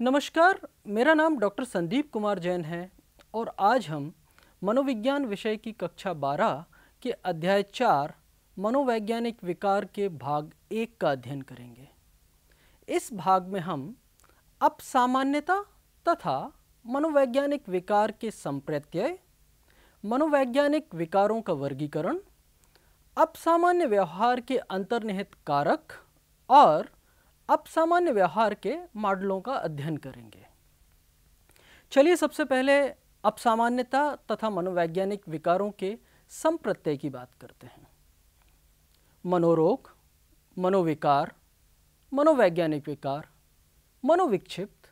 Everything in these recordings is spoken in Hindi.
नमस्कार, मेरा नाम डॉक्टर संदीप कुमार जैन है और आज हम मनोविज्ञान विषय की कक्षा 12 के अध्याय चार, मनोवैज्ञानिक विकार के भाग एक का अध्ययन करेंगे। इस भाग में हम अपसामान्यता तथा मनोवैज्ञानिक विकार के संप्रत्यय, मनोवैज्ञानिक विकारों का वर्गीकरण, अपसामान्य व्यवहार के अंतर्निहित कारक और अपसामान्य व्यवहार के मॉडलों का अध्ययन करेंगे। चलिए सबसे पहले अपसामान्यता तथा मनोवैज्ञानिक विकारों के संप्रत्यय की बात करते हैं। मनोरोग, मनोविकार, मनोवैज्ञानिक विकार, मनोविक्षिप्त,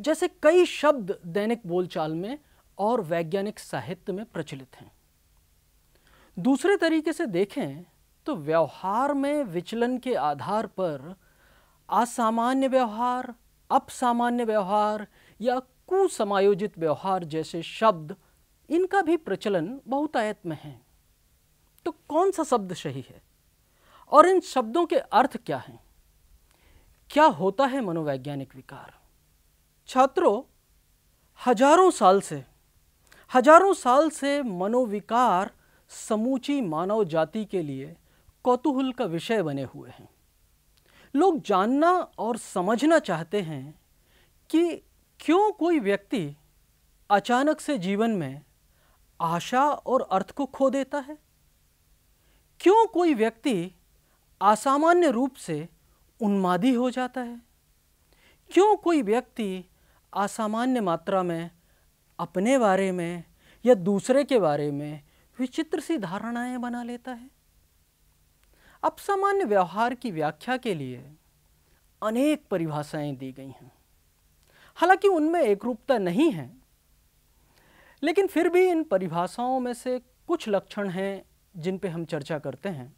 जैसे कई शब्द दैनिक बोलचाल में और वैज्ञानिक साहित्य में प्रचलित हैं। दूसरे तरीके से देखें तो व्यवहार में विचलन के आधार पर असामान्य व्यवहार, अपसामान्य व्यवहार या कुसमायोजित व्यवहार जैसे शब्द, इनका भी प्रचलन बहुतायत में है। तो कौन सा शब्द सही है? और इन शब्दों के अर्थ क्या हैं? क्या होता है मनोवैज्ञानिक विकार? छात्रों, हज़ारों साल से, हज़ारों साल से मनोविकार समूची मानव जाति के लिए कौतूहल का विषय बने हुए हैं। लोग जानना और समझना चाहते हैं कि क्यों कोई व्यक्ति अचानक से जीवन में आशा और अर्थ को खो देता है? क्यों कोई व्यक्ति असामान्य रूप से उन्मादी हो जाता है? क्यों कोई व्यक्ति असामान्य मात्रा में अपने बारे में या दूसरे के बारे में विचित्र सी धारणाएँ बना लेता है? अब सामान्य व्यवहार की व्याख्या के लिए अनेक परिभाषाएँ दी गई हैं। हालाँकि उनमें एकरूपता नहीं है, लेकिन फिर भी इन परिभाषाओं में से कुछ लक्षण हैं जिन पे हम चर्चा करते हैं।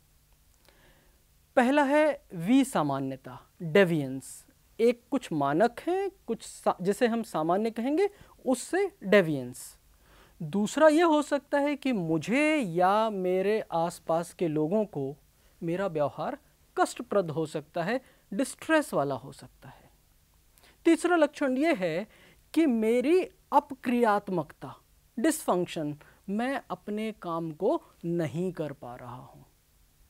पहला है वी सामान्यता, डेवियंस। एक कुछ मानक हैं, कुछ जिसे हम सामान्य कहेंगे, उससे डेवियंस। दूसरा ये हो सकता है कि मुझे या मेरे आसपास के लोगों को मेरा व्यवहार कष्टप्रद हो सकता है डिस्ट्रेस वाला हो सकता है। तीसरा लक्षण ये है कि मेरी अपक्रियात्मकता डिसफंक्शन मैं अपने काम को नहीं कर पा रहा हूँ।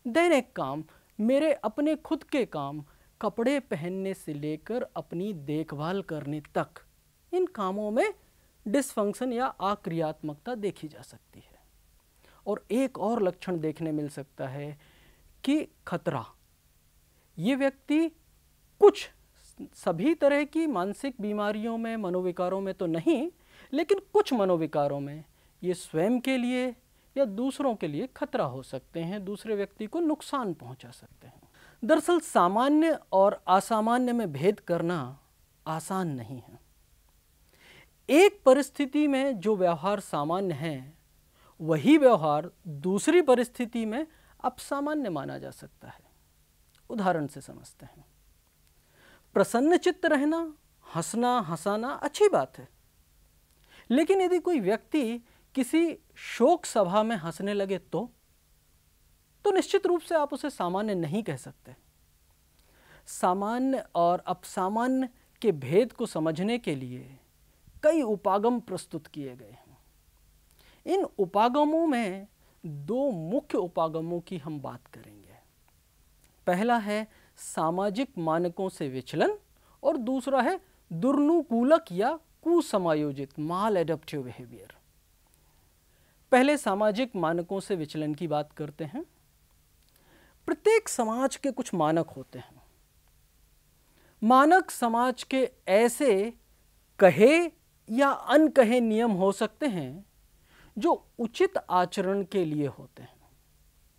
दैनिक काम, मेरे अपने खुद के काम, कपड़े पहनने से लेकर अपनी देखभाल करने तक, इन कामों में डिसफंक्शन या अक्रियात्मकता देखी जा सकती है। और एक और लक्षण देखने मिल सकता है कि खतरा। ये व्यक्ति कुछ सभी तरह की मानसिक बीमारियों में, मनोविकारों में तो नहीं, लेकिन कुछ मनोविकारों में ये स्वयं के लिए या दूसरों के लिए खतरा हो सकते हैं, दूसरे व्यक्ति को नुकसान पहुँचा सकते हैं। दरअसल सामान्य और असामान्य में भेद करना आसान नहीं है। एक परिस्थिति में जो व्यवहार सामान्य है, वही व्यवहार दूसरी परिस्थिति में अब सामान्य माना जा सकता है। उदाहरण से समझते हैं। प्रसन्न चित्त रहना, हंसना, हंसाना अच्छी बात है। लेकिन यदि कोई व्यक्ति किसी शोक सभा में हंसने लगे तो? तो निश्चित रूप से आप उसे सामान्य नहीं कह सकते। सामान्य और अपसामान्य के भेद को समझने के लिए कई उपागम प्रस्तुत किए गए हैं। इन उपागमों में दो मुख्य उपागमों की हम बात करेंगे। पहला है सामाजिक मानकों से विचलन और दूसरा है दुर्नुकूलक या कुसमायोजित माल एडप्टिव बिहेवियर पहले सामाजिक मानकों से विचलन की बात करते हैं। प्रत्येक समाज के कुछ मानक होते हैं। मानक समाज के ऐसे कहे या अनकहे नियम हो सकते हैं जो उचित आचरण के लिए होते हैं।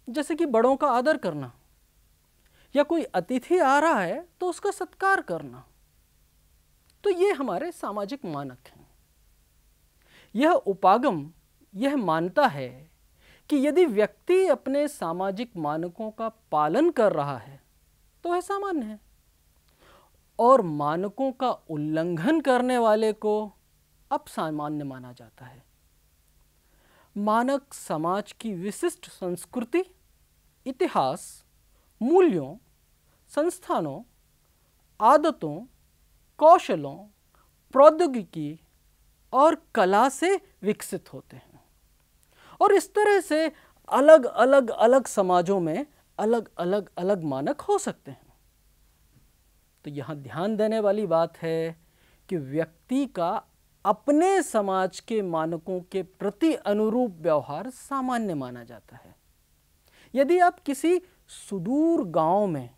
जैसे कि बड़ों का आदर करना। या कोई अतिथि आ रहा है तो उसका सत्कार करना। तो ये हमारे सामाजिक मानक हैं। यह उपागम, यह मानता है कि यदि व्यक्ति अपने सामाजिक मानकों का पालन कर रहा है तो वह सामान्य है। और मानकों का उल्लंघन करने वाले को अपसामान्य माना जाता है। मानक समाज की विशिष्ट संस्कृति, इतिहास, मूल्यों, संस्थानों, आदतों, कौशलों, प्रौद्योगिकी और कला से विकसित होते हैं। और इस तरह से अलग अलग अलग समाजों में अलग अलग अलग मानक हो सकते हैं। तो यहाँ ध्यान देने वाली बात है कि व्यक्ति का अपने समाज के मानकों के प्रति अनुरूप व्यवहार सामान्य माना जाता है। यदि आप किसी सुदूर गाँव में,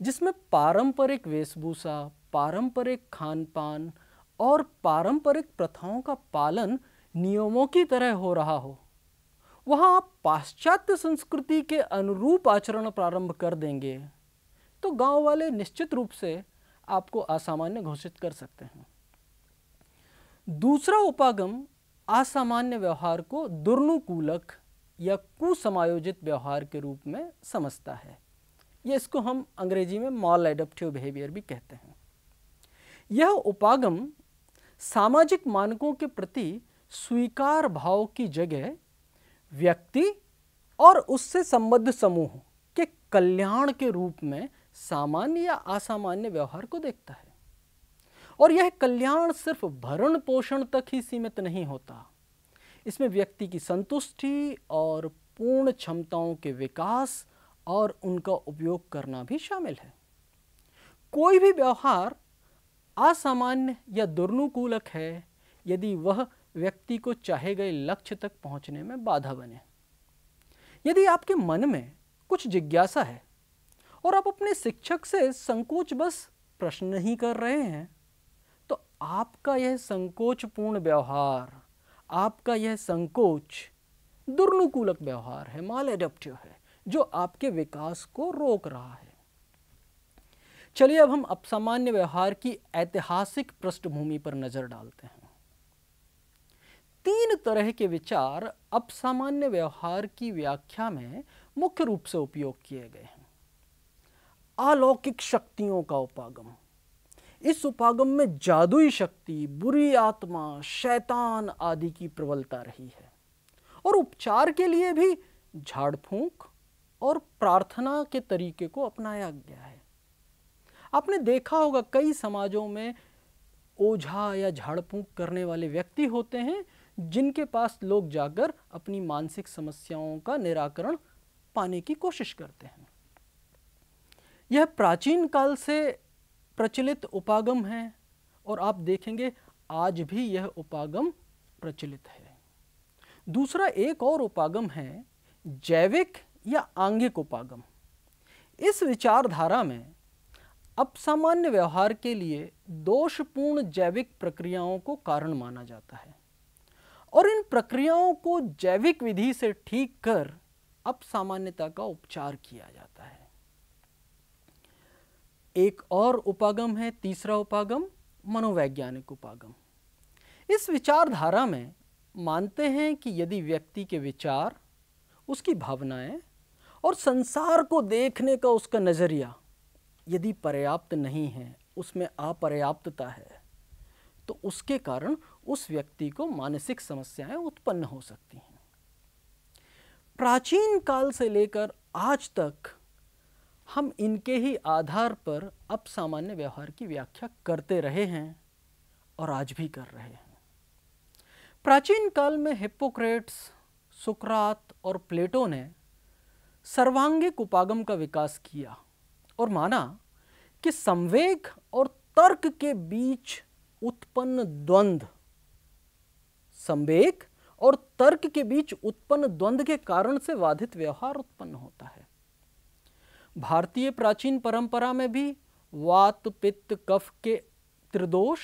जिसमें पारंपरिक वेशभूषा, पारंपरिक खान पान और पारंपरिक प्रथाओं का पालन नियमों की तरह हो रहा हो, वहाँ आप पाश्चात्य संस्कृति के अनुरूप आचरण प्रारंभ कर देंगे तो गाँव वाले निश्चित रूप से आपको असामान्य घोषित कर सकते हैं। दूसरा उपागम असामान्य व्यवहार को दुर्नुकूलक या कुसमायोजित व्यवहार के रूप में समझता है। ये इसको हम अंग्रेज़ी में मॉल एडप्टिव बिहेवियर भी कहते हैं। यह उपागम सामाजिक मानकों के प्रति स्वीकार भाव की जगह व्यक्ति और उससे संबद्ध समूह के कल्याण के रूप में सामान्य या असामान्य व्यवहार को देखता है। और यह कल्याण सिर्फ़ भरण पोषण तक ही सीमित नहीं होता। इसमें व्यक्ति की संतुष्टि और पूर्ण क्षमताओं के विकास और उनका उपयोग करना भी शामिल है। कोई भी व्यवहार असामान्य या दुर्नुकूलक है, यदि वह व्यक्ति को चाहे गए लक्ष्य तक पहुँचने में बाधा बने। यदि आपके मन में कुछ जिज्ञासा है और आप अपने शिक्षक से संकोच बस प्रश्न नहीं कर रहे हैं आपका यह संकोचपूर्ण व्यवहार, आपका यह संकोच दुर्नुकूलक व्यवहार है माल एडप्टिव है, जो आपके विकास को रोक रहा है। चलिए अब हम अपसामान्य व्यवहार की ऐतिहासिक पृष्ठभूमि पर नज़र डालते हैं। तीन तरह के विचार अपसामान्य व्यवहार की व्याख्या में मुख्य रूप से उपयोग किए गए हैं। अलौकिक शक्तियों का उपागम। इस उपागम में जादुई शक्ति, बुरी आत्मा, शैतान आदि की प्रबलता रही है। और उपचार के लिए भी झाड़ फूंक और प्रार्थना के तरीके को अपनाया गया है। आपने देखा होगा कई समाजों में ओझा या झाड़ फूंक करने वाले व्यक्ति होते हैं, जिनके पास लोग जाकर अपनी मानसिक समस्याओं का निराकरण पाने की कोशिश करते हैं। यह प्राचीन काल से प्रचलित उपागम है और आप देखेंगे आज भी यह उपागम प्रचलित है। दूसरा एक और उपागम है जैविक या आंगिक उपागम। इस विचारधारा में अपसामान्य व्यवहार के लिए दोषपूर्ण जैविक प्रक्रियाओं को कारण माना जाता है और इन प्रक्रियाओं को जैविक विधि से ठीक कर अपसामान्यता का उपचार किया जाता है। एक और उपागम है, तीसरा उपागम, मनोवैज्ञानिक उपागम। इस विचारधारा में मानते हैं कि यदि व्यक्ति के विचार, उसकी भावनाएँ और संसार को देखने का उसका नज़रिया यदि पर्याप्त नहीं है, उसमें अपर्याप्तता है तो उसके कारण उस व्यक्ति को मानसिक समस्याएँ उत्पन्न हो सकती हैं। प्राचीन काल से लेकर आज तक हम इनके ही आधार पर अब सामान्य व्यवहार की व्याख्या करते रहे हैं और आज भी कर रहे हैं। प्राचीन काल में हिप्पोक्रेट्स, सुकरात और प्लेटो ने सर्वांगिक उपागम का विकास किया और माना कि संवेग और तर्क के बीच उत्पन्न द्वंद्व संवेग और तर्क के बीच उत्पन्न द्वंद्व के कारण से बाधित व्यवहार उत्पन्न होता है। भारतीय प्राचीन परंपरा में भी वात, पित्त, कफ के त्रिदोष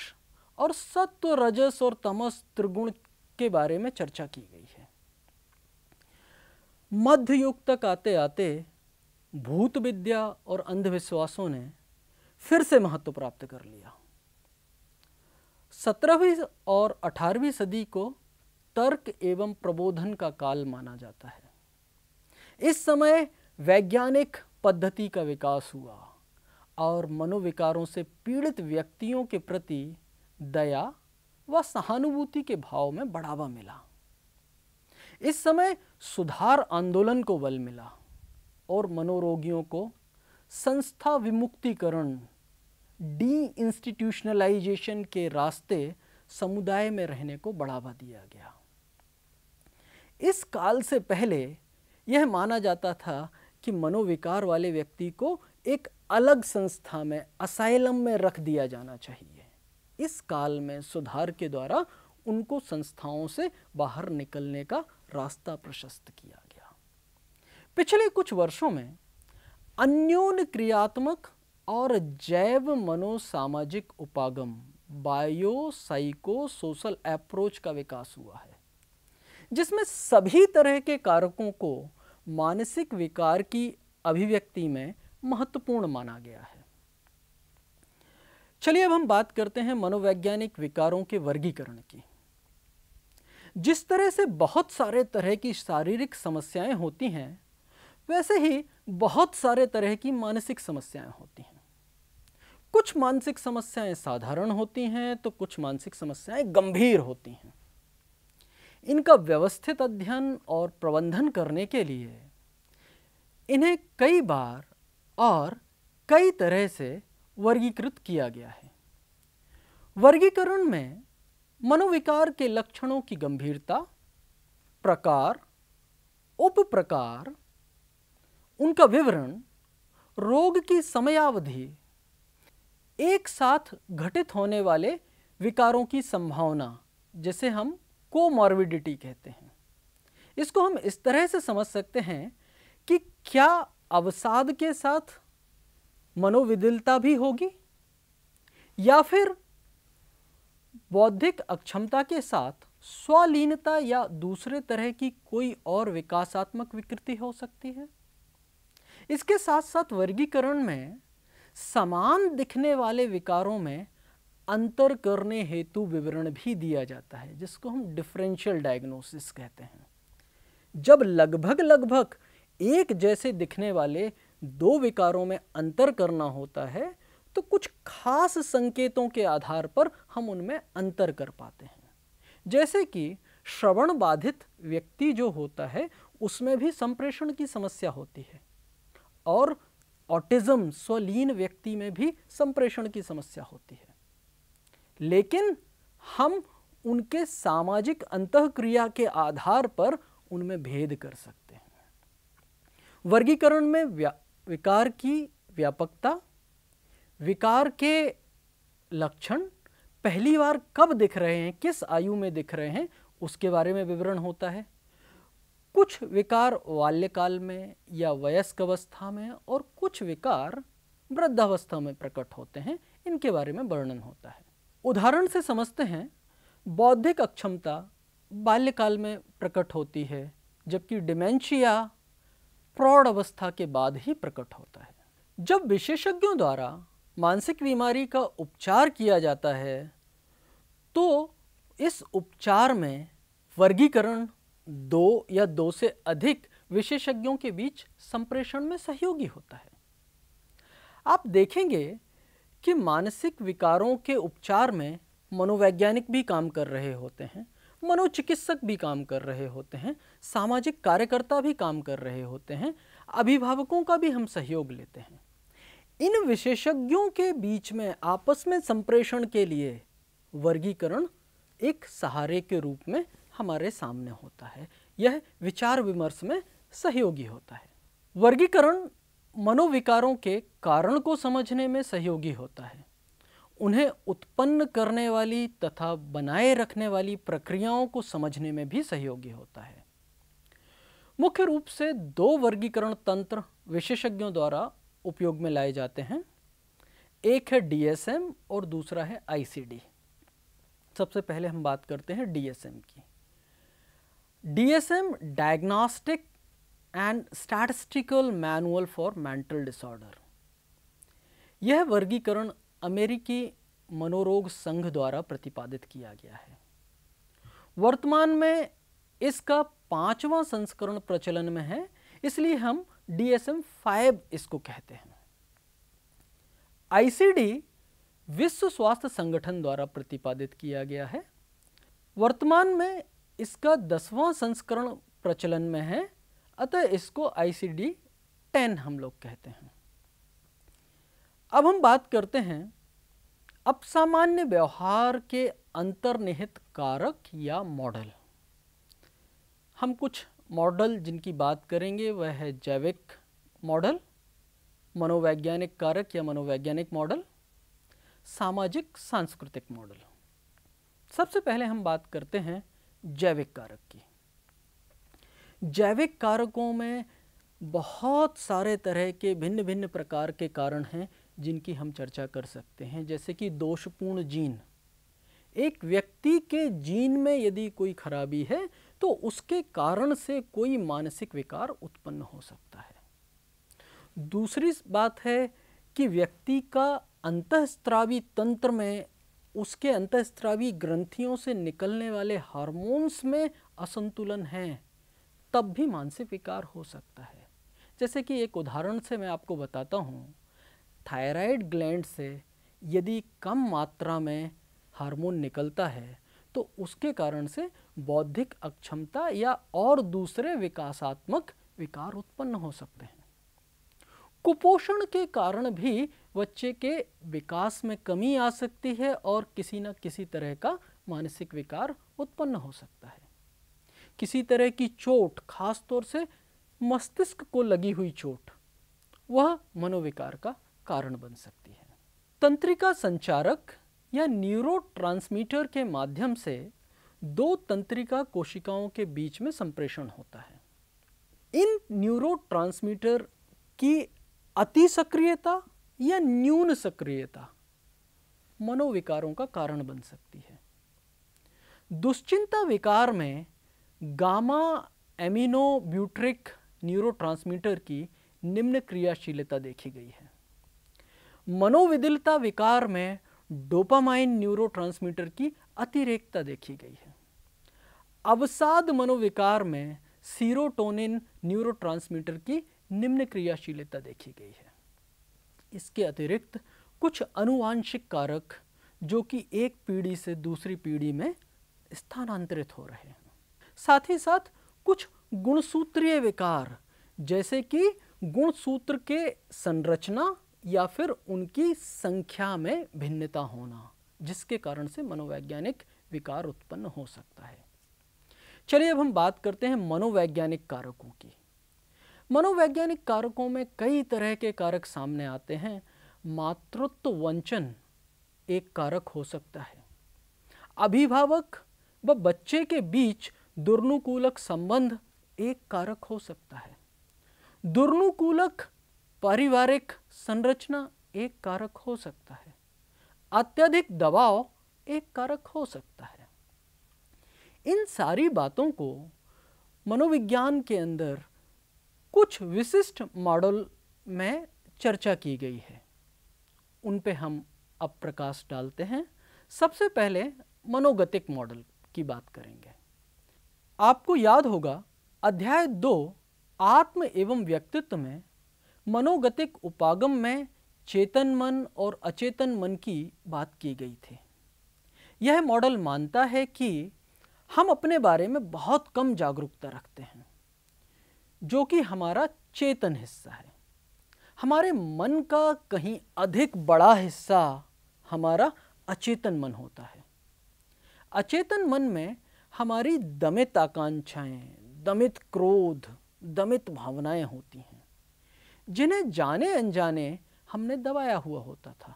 और सत्व, रजस और तमस त्रिगुण के बारे में चर्चा की गई है। मध्य युग तक आते आते भूत विद्या और अंधविश्वासों ने फिर से महत्व प्राप्त कर लिया। सत्रहवीं और अठारहवीं सदी को तर्क एवं प्रबोधन का काल माना जाता है। इस समय वैज्ञानिक पद्धति का विकास हुआ और मनोविकारों से पीड़ित व्यक्तियों के प्रति दया व सहानुभूति के भाव में बढ़ावा मिला। इस समय सुधार आंदोलन को बल मिला और मनोरोगियों को संस्था विमुक्तिकरण डी इंस्टीट्यूशनलाइजेशन के रास्ते समुदाय में रहने को बढ़ावा दिया गया। इस काल से पहले यह माना जाता था कि मनोविकार वाले व्यक्ति को एक अलग संस्था में, असाइलम में रख दिया जाना चाहिए। इस काल में सुधार के द्वारा उनको संस्थाओं से बाहर निकलने का रास्ता प्रशस्त किया गया। पिछले कुछ वर्षों में अन्योन क्रियात्मक और जैव मनोसामाजिक उपागम बायो साइको सोशल अप्रोच का विकास हुआ है, जिसमें सभी तरह के कारकों को मानसिक विकार की अभिव्यक्ति में महत्वपूर्ण माना गया है। चलिए अब हम बात करते हैं मनोवैज्ञानिक विकारों के वर्गीकरण की। जिस तरह से बहुत सारे तरह की शारीरिक समस्याएँ होती हैं, वैसे ही बहुत सारे तरह की मानसिक समस्याएँ होती हैं। कुछ मानसिक समस्याएँ साधारण होती हैं तो कुछ मानसिक समस्याएँ गंभीर होती हैं। इनका व्यवस्थित अध्ययन और प्रबंधन करने के लिए इन्हें कई बार और कई तरह से वर्गीकृत किया गया है। वर्गीकरण में मनोविकार के लक्षणों की गंभीरता, प्रकार उप प्रकार उनका विवरण, रोग की समयावधि, एक साथ घटित होने वाले विकारों की संभावना, जिसे हम कोमॉर्बिडिटी कहते हैं। इसको हम इस तरह से समझ सकते हैं कि क्या अवसाद के साथ मनोविदिलता भी होगी या फिर बौद्धिक अक्षमता के साथ स्वलीनता या दूसरे तरह की कोई और विकासात्मक विकृति हो सकती है। इसके साथ साथ वर्गीकरण में समान दिखने वाले विकारों में अंतर करने हेतु विवरण भी दिया जाता है, जिसको हम डिफरेंशियल डायग्नोसिस कहते हैं। जब लगभग लगभग एक जैसे दिखने वाले दो विकारों में अंतर करना होता है तो कुछ खास संकेतों के आधार पर हम उनमें अंतर कर पाते हैं। जैसे कि श्रवण बाधित व्यक्ति जो होता है, उसमें भी संप्रेषण की समस्या होती है, और ऑटिज्म, स्वलीन व्यक्ति में भी संप्रेषण की समस्या होती है। लेकिन हम उनके सामाजिक अंतक्रिया के आधार पर उनमें भेद कर सकते हैं। वर्गीकरण में विकार की व्यापकता, विकार के लक्षण, पहली बार कब दिख रहे हैं, किस आयु में दिख रहे हैं, उसके बारे में विवरण होता है। कुछ विकार बाल्यकाल में या वयस्क अवस्था में और कुछ विकार वृद्धावस्था में प्रकट होते हैं, इनके बारे में वर्णन होता है। उदाहरण से समझते हैं, बौद्धिक अक्षमता बाल्यकाल में प्रकट होती है, जबकि डिमेंशिया प्रौढ़ अवस्था के बाद ही प्रकट होता है। जब विशेषज्ञों द्वारा मानसिक बीमारी का उपचार किया जाता है तो इस उपचार में वर्गीकरण दो या दो से अधिक विशेषज्ञों के बीच संप्रेषण में सहयोगी होता है। आप देखेंगे कि मानसिक विकारों के उपचार में मनोवैज्ञानिक भी काम कर रहे होते हैं, मनोचिकित्सक भी काम कर रहे होते हैं, सामाजिक कार्यकर्ता भी काम कर रहे होते हैं, अभिभावकों का भी हम सहयोग लेते हैं। इन विशेषज्ञों के बीच में आपस में संप्रेषण के लिए वर्गीकरण एक सहारे के रूप में हमारे सामने होता है। यह विचार विमर्श में सहयोगी होता है। वर्गीकरण मनोविकारों के कारण को समझने में सहयोगी होता है। उन्हें उत्पन्न करने वाली तथा बनाए रखने वाली प्रक्रियाओं को समझने में भी सहयोगी होता है। मुख्य रूप से दो वर्गीकरण तंत्र विशेषज्ञों द्वारा उपयोग में लाए जाते हैं। एक है डीएसएम और दूसरा है आईसीडी। सबसे पहले हम बात करते हैं डीएसएम की। DSM diagnostic and statistical manual for mental disorder यह वर्गीकरण अमेरिकी मनोरोग संघ द्वारा प्रतिपादित किया गया है। वर्तमान में इसका पांचवा संस्करण प्रचलन में है, इसलिए हम डीएसएम फाइव इसको कहते हैं। आईसीडी विश्व स्वास्थ्य संगठन द्वारा प्रतिपादित किया गया है। वर्तमान में इसका दसवां संस्करण प्रचलन में है अतः इसको आईसीडी टेन हम लोग कहते हैं। अब हम बात करते हैं अब सामान्य व्यवहार के अंतर्निहित कारक या मॉडल। हम कुछ मॉडल जिनकी बात करेंगे, वह है जैविक मॉडल, मनोवैज्ञानिक कारक या मनोवैज्ञानिक मॉडल, सामाजिक सांस्कृतिक मॉडल। सबसे पहले हम बात करते हैं जैविक कारक की। जैविक कारकों में बहुत सारे तरह के भिन्न भिन्न प्रकार के कारण हैं जिनकी हम चर्चा कर सकते हैं। जैसे कि दोषपूर्ण जीन। एक व्यक्ति के जीन में यदि कोई खराबी है तो उसके कारण से कोई मानसिक विकार उत्पन्न हो सकता है। दूसरी बात है कि व्यक्ति का अंतस्त्रावी तंत्र में, उसके अंतस्त्रावी ग्रंथियों से निकलने वाले हार्मोन्स में असंतुलन है। तब भी मानसिक विकार हो सकता है। जैसे कि एक उदाहरण से मैं आपको बताता हूँ। थायराइड ग्लैंड से यदि कम मात्रा में हार्मोन निकलता है तो उसके कारण से बौद्धिक अक्षमता या और दूसरे विकासात्मक विकार उत्पन्न हो सकते हैं। कुपोषण के कारण भी बच्चे के विकास में कमी आ सकती है और किसी न किसी तरह का मानसिक विकार उत्पन्न हो सकता है। किसी तरह की चोट खास तौर से मस्तिष्क को लगी हुई चोट, वह मनोविकार का कारण बन सकती है। तंत्रिका संचारक या न्यूरो के माध्यम से दो तंत्रिका कोशिकाओं के बीच में संप्रेषण होता है। इन न्यूरो की अति सक्रियता या न्यून सक्रियता मनोविकारों का कारण बन सकती है। दुश्चिंता विकार में गामा एमिनोब्यूट्रिक न्यूरोट्रांसमीटर की निम्न क्रियाशीलता देखी गई है। मनोविदिलता विकार में डोपामाइन न्यूरोट्रांसमीटर की अतिरेकता देखी गई है। अवसाद मनोविकार में सीरोटोनिन न्यूरोट्रांसमीटर की निम्न क्रियाशीलता देखी गई है। इसके अतिरिक्त कुछ अनुवांशिक कारक जो कि एक पीढ़ी से दूसरी पीढ़ी में स्थानांतरित हो रहे हैं। साथ ही साथ कुछ गुणसूत्रीय विकार, जैसे कि गुणसूत्र के संरचना या फिर उनकी संख्या में भिन्नता होना, जिसके कारण से मनोवैज्ञानिक विकार उत्पन्न हो सकता है। चलिए अब हम बात करते हैं मनोवैज्ञानिक कारकों की। मनोवैज्ञानिक कारकों में कई तरह के कारक सामने आते हैं। मातृत्व वंचन एक कारक हो सकता है। अभिभावक व बच्चे के बीच दुर्नुकूलक संबंध एक कारक हो सकता है। दुर्नुकूलक पारिवारिक संरचना एक कारक हो सकता है। अत्यधिक दबाव एक कारक हो सकता है। इन सारी बातों को मनोविज्ञान के अंदर कुछ विशिष्ट मॉडल में चर्चा की गई है। उन पे हम अब प्रकाश डालते हैं। सबसे पहले मनोगतिक मॉडल की बात करेंगे। आपको याद होगा, अध्याय दो, आत्म एवं व्यक्तित्व में, मनोगतिक उपागम में चेतन मन और अचेतन मन की बात की गई थी। यह मॉडल मानता है कि हम अपने बारे में बहुत कम जागरूकता रखते हैं, जो कि हमारा चेतन हिस्सा है। हमारे मन का कहीं अधिक बड़ा हिस्सा हमारा अचेतन मन होता है। अचेतन मन में हमारी दमित आकांक्षाएँ, दमित क्रोध, दमित भावनाएँ होती हैं, जिन्हें जाने अनजाने हमने दबाया हुआ होता था।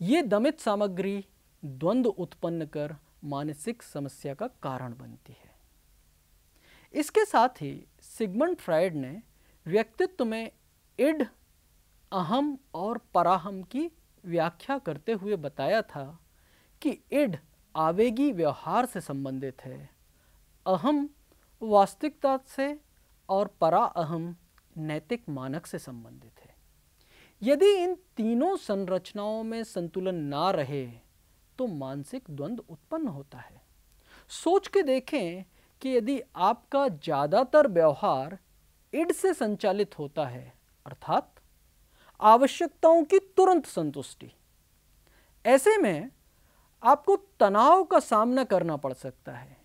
ये दमित सामग्री द्वंद्व उत्पन्न कर मानसिक समस्या का कारण बनती है। इसके साथ ही सिगमंड फ्राइड ने व्यक्तित्व में इड, अहम और पराहम की व्याख्या करते हुए बताया था कि इड आवेगी व्यवहार से संबंधित है। अहम वास्तविकता से और परा अहम नैतिक मानक से संबंधित है। यदि इन तीनों संरचनाओं में संतुलन ना रहे तो मानसिक द्वंद्व उत्पन्न होता है। सोच के देखें कि यदि आपका ज़्यादातर व्यवहार इड से संचालित होता है, अर्थात आवश्यकताओं की तुरंत संतुष्टि। ऐसे में आपको तनाव का सामना करना पड़ सकता है,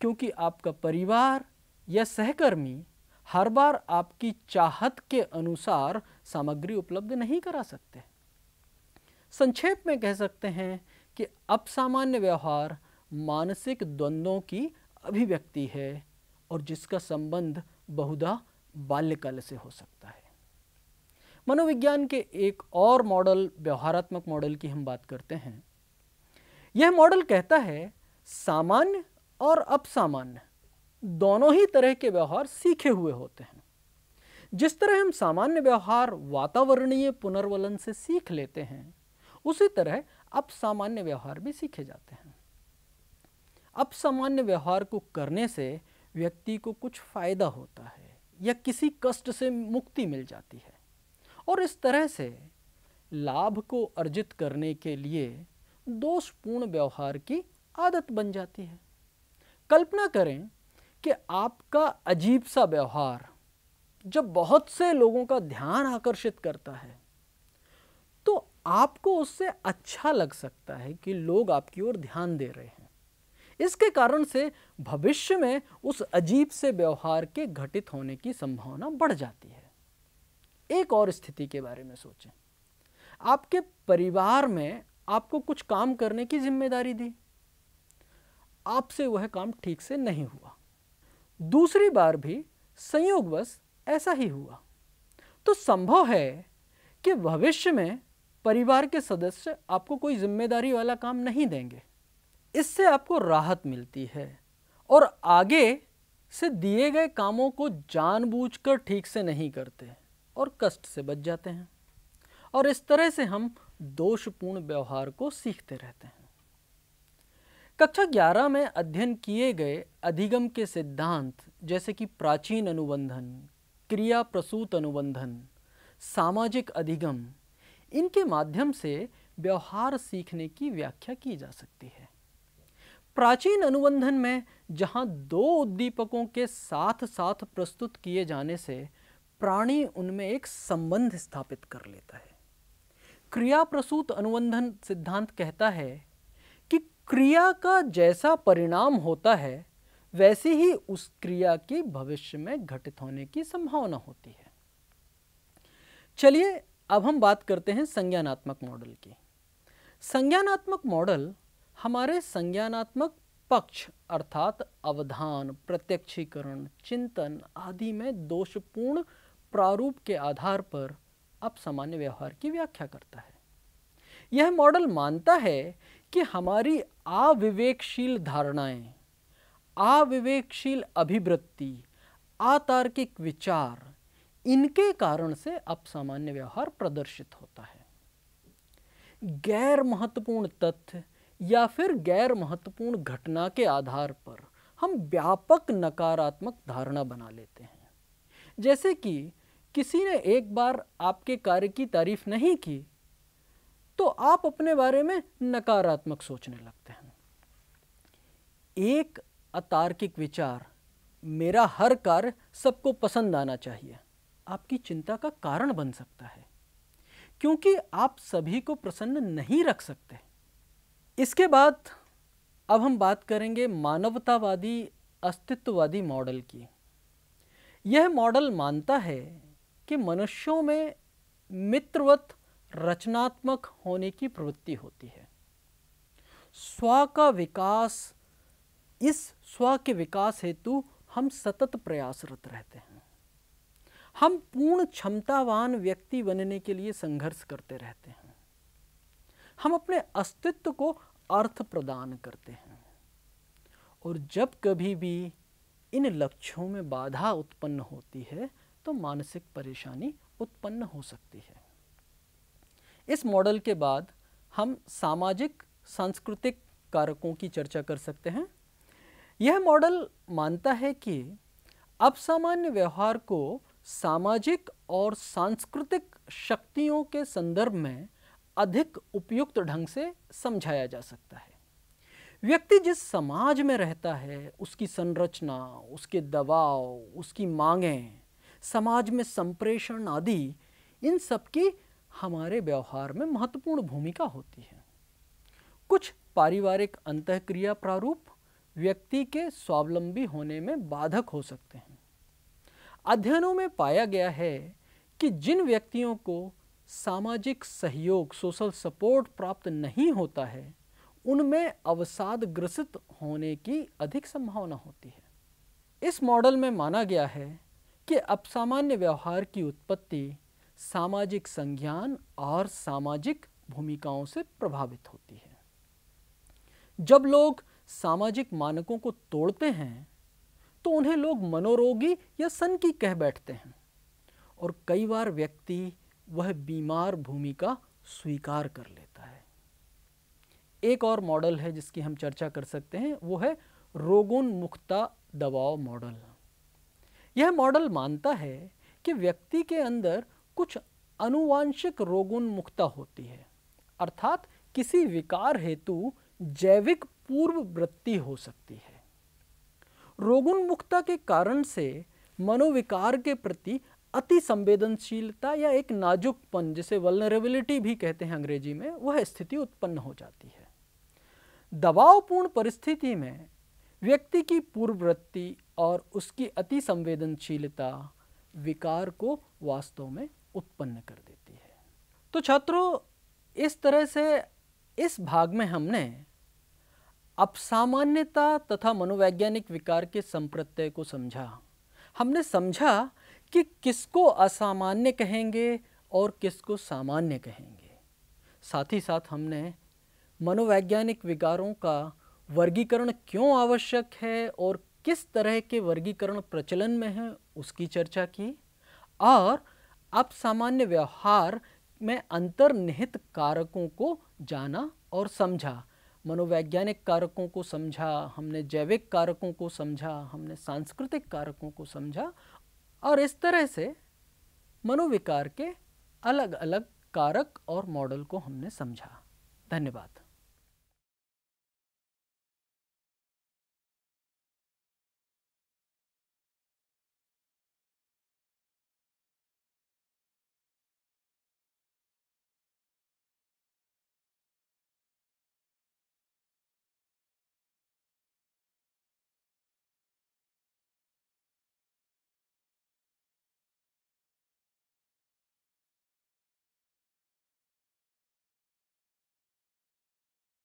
क्योंकि आपका परिवार या सहकर्मी हर बार आपकी चाहत के अनुसार सामग्री उपलब्ध नहीं करा सकते। संक्षेप में कह सकते हैं कि अपसामान्य व्यवहार मानसिक द्वंद्वों की अभिव्यक्ति है और जिसका संबंध बहुधा बाल्यकाल से हो सकता है। मनोविज्ञान के एक और मॉडल, व्यवहारात्मक मॉडल की हम बात करते हैं। यह मॉडल कहता है, सामान्य और अपसामान्य दोनों ही तरह के व्यवहार सीखे हुए होते हैं। जिस तरह हम सामान्य व्यवहार वातावरणीय पुनर्वलन से सीख लेते हैं, उसी तरह अपसामान्य व्यवहार भी सीखे जाते हैं। अपसामान्य व्यवहार को करने से व्यक्ति को कुछ फ़ायदा होता है या किसी कष्ट से मुक्ति मिल जाती है। और इस तरह से लाभ को अर्जित करने के लिए दोषपूर्ण व्यवहार की आदत बन जाती है। कल्पना करें कि आपका अजीब सा व्यवहार जब बहुत से लोगों का ध्यान आकर्षित करता है तो आपको उससे अच्छा लग सकता है कि लोग आपकी ओर ध्यान दे रहे हैं। इसके कारण से भविष्य में उस अजीब से व्यवहार के घटित होने की संभावना बढ़ जाती है। एक और स्थिति के बारे में सोचें। आपके परिवार में आपको कुछ काम करने की ज़िम्मेदारी दी। आपसे वह काम ठीक से नहीं हुआ। दूसरी बार भी संयोगवश ऐसा ही हुआ। तो संभव है कि भविष्य में परिवार के सदस्य आपको कोई ज़िम्मेदारी वाला काम नहीं देंगे। इससे आपको राहत मिलती है और आगे से दिए गए कामों को जानबूझकर ठीक से नहीं करते और कष्ट से बच जाते हैं। और इस तरह से हम दोषपूर्ण व्यवहार को सीखते रहते हैं। कक्षा 11 में अध्ययन किए गए अधिगम के सिद्धांत, जैसे कि प्राचीन अनुबंधन, क्रिया प्रसूत अनुबंधन, सामाजिक अधिगम, इनके माध्यम से व्यवहार सीखने की व्याख्या की जा सकती है। प्राचीन अनुबंधन में जहाँ दो उद्दीपकों के साथ साथ प्रस्तुत किए जाने से प्राणी उनमें एक संबंध स्थापित कर लेता है। क्रिया प्रसूत अनुबंधन सिद्धांत कहता है कि क्रिया का जैसा परिणाम होता है, वैसी ही उस क्रिया की भविष्य में घटित होने की संभावना होती है। चलिए अब हम बात करते हैं संज्ञानात्मक मॉडल की। संज्ञानात्मक मॉडल हमारे संज्ञानात्मक पक्ष अर्थात अवधान, प्रत्यक्षीकरण, चिंतन आदि में दोषपूर्ण प्रारूप के आधार पर अब सामान्य व्यवहार की व्याख्या करता है। यह मॉडल मानता है कि हमारी अविवेकशील धारणाएँ, अविवेकशील अभिवृत्ति अतार्किक विचार, इनके कारण से अब सामान्य व्यवहार प्रदर्शित होता है। गैर महत्वपूर्ण तथ्य या फिर गैर महत्वपूर्ण घटना के आधार पर हम व्यापक नकारात्मक धारणा बना लेते हैं। जैसे कि किसी ने एक बार आपके कार्य की तारीफ़ नहीं की तो आप अपने बारे में नकारात्मक सोचने लगते हैं। एक अतार्किक विचार, मेरा हर कार्य सबको पसंद आना चाहिए। आपकी चिंता का कारण बन सकता है, क्योंकि आप सभी को प्रसन्न नहीं रख सकते। इसके बाद, अब हम बात करेंगे मानवतावादी, अस्तित्ववादी मॉडल की। यह मॉडल मानता है कि मनुष्यों में मित्रवत रचनात्मक होने की प्रवृत्ति होती है। स्व का विकास, इस स्व के विकास हेतु हम सतत प्रयासरत रहते हैं। हम पूर्ण क्षमतावान व्यक्ति बनने के लिए संघर्ष करते रहते हैं। हम अपने अस्तित्व को अर्थ प्रदान करते हैं। और जब कभी भी इन लक्ष्यों में बाधा उत्पन्न होती है तो मानसिक परेशानी उत्पन्न हो सकती है। इस मॉडल के बाद हम सामाजिक, सांस्कृतिक कारकों की चर्चा कर सकते हैं। यह मॉडल मानता है कि अब सामान्य व्यवहार को सामाजिक और सांस्कृतिक शक्तियों के संदर्भ में अधिक उपयुक्त ढंग से समझाया जा सकता है। व्यक्ति जिस समाज में रहता है, उसकी संरचना, उसके दबाव, उसकी मांगें समाज में संप्रेषण आदि, इन सब की हमारे व्यवहार में महत्वपूर्ण भूमिका होती है। कुछ पारिवारिक अंतक्रिया प्रारूप व्यक्ति के स्वावलंबी होने में बाधक हो सकते हैं। अध्ययनों में पाया गया है कि जिन व्यक्तियों को सामाजिक सहयोग सोशल सपोर्ट प्राप्त नहीं होता है, उनमें अवसाद ग्रसित होने की अधिक संभावना होती है। इस मॉडल में माना गया है कि अपसामान्य व्यवहार की उत्पत्ति सामाजिक संज्ञान और सामाजिक भूमिकाओं से प्रभावित होती है। जब लोग सामाजिक मानकों को तोड़ते हैं तो उन्हें लोग मनोरोगी या सन की कह बैठते हैं और कई बार व्यक्ति वह बीमार भूमिका स्वीकार कर लेता है। एक और मॉडल है जिसकी हम चर्चा कर सकते हैं, वो है रोगोन्मुखता दबाव मॉडल। यह मॉडल मानता है कि व्यक्ति के अंदर कुछ अनुवांशिक रोगोन्मुक्ता होती है, अर्थात किसी विकार हेतु जैविक पूर्व वृत्ति हो सकती है। रोगोन्मुखता के कारण से मनोविकार के प्रति अति संवेदनशीलता या एक नाजुकपन, जिसे वलनरेबिलिटी भी कहते हैं अंग्रेज़ी में, वह स्थिति उत्पन्न हो जाती है। दबावपूर्ण परिस्थिति में व्यक्ति की पूर्ववृत्ति और उसकी अति संवेदनशीलता विकार को वास्तव में उत्पन्न कर देती है। तो छात्रों, इस तरह से इस भाग में हमने अपसामान्यता तथा मनोवैज्ञानिक विकार के संप्रत्यय को समझा। हमने समझा कि किसको असामान्य कहेंगे और किसको सामान्य कहेंगे। साथ ही साथ हमने मनोवैज्ञानिक विकारों का वर्गीकरण क्यों आवश्यक है और किस तरह के वर्गीकरण प्रचलन में है, उसकी चर्चा की। और अब सामान्य व्यवहार में अंतर्निहित कारकों को जाना और समझा। मनोवैज्ञानिक कारकों को समझा, हमने जैविक कारकों को समझा, हमने सांस्कृतिक कारकों को समझा। और इस तरह से मनोविकार के अलग अलग कारक और मॉडल को हमने समझा। धन्यवाद।